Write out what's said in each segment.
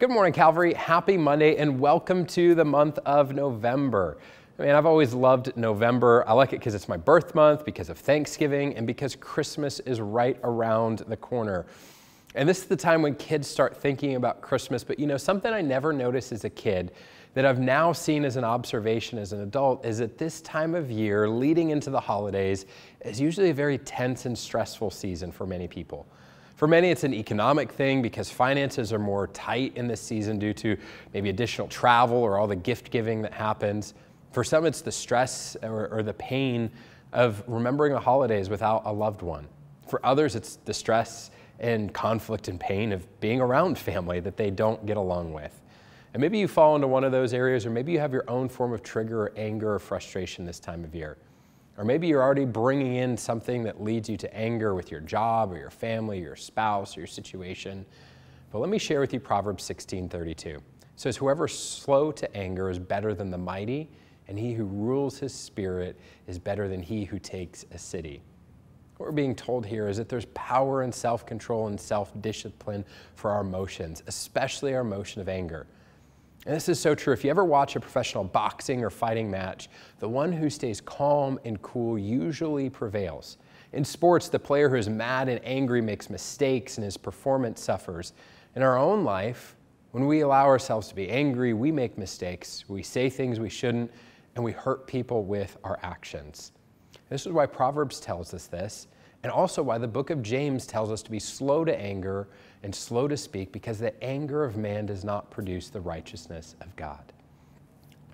Good morning, Calvary. Happy Monday and welcome to the month of November. I mean, I've always loved November. I like it because it's my birth month, because of Thanksgiving, and because Christmas is right around the corner. And this is the time when kids start thinking about Christmas. But you know, something I never noticed as a kid that I've now seen as an observation as an adult is that this time of year, leading into the holidays, is usually a very tense and stressful season for many people. For many, it's an economic thing because finances are more tight in this season due to maybe additional travel or all the gift giving that happens. For some, it's the stress or, or the pain of remembering the holidays without a loved one. For others, it's the stress and conflict and pain of being around family that they don't get along with. And maybe you fall into one of those areas, or maybe you have your own form of trigger or anger or frustration this time of year. Or maybe you're already bringing in something that leads you to anger with your job or your family, your spouse, or your situation. But let me share with you Proverbs 16:32. It says, Whoever is slow to anger is better than the mighty, and he who rules his spirit is better than he who takes a city. What we're being told here is that there's power in self control and self discipline for our emotions, especially our emotion of anger. And this is so true. If you ever watch a professional boxing or fighting match, the one who stays calm and cool usually prevails. In sports, the player who is mad and angry makes mistakes and his performance suffers. In our own life, when we allow ourselves to be angry, we make mistakes, we say things we shouldn't, and we hurt people with our actions. This is why Proverbs tells us this, and also why the book of James tells us to be slow to anger and slow to speak, because the anger of man does not produce the righteousness of God.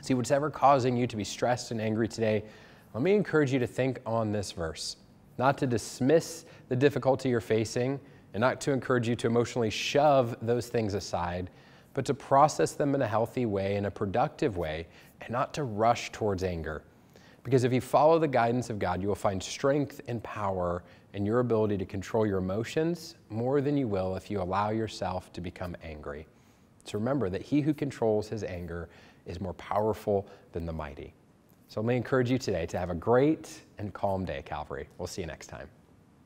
See, what's ever causing you to be stressed and angry today, let me encourage you to think on this verse, not to dismiss the difficulty you're facing, and not to encourage you to emotionally shove those things aside, but to process them in a healthy way, in a productive way, and not to rush towards anger. Because if you follow the guidance of God, you will find strength and power in your ability to control your emotions more than you will if you allow yourself to become angry. So remember that he who controls his anger is more powerful than the mighty. So let me encourage you today to have a great and calm day, Calvary. We'll see you next time.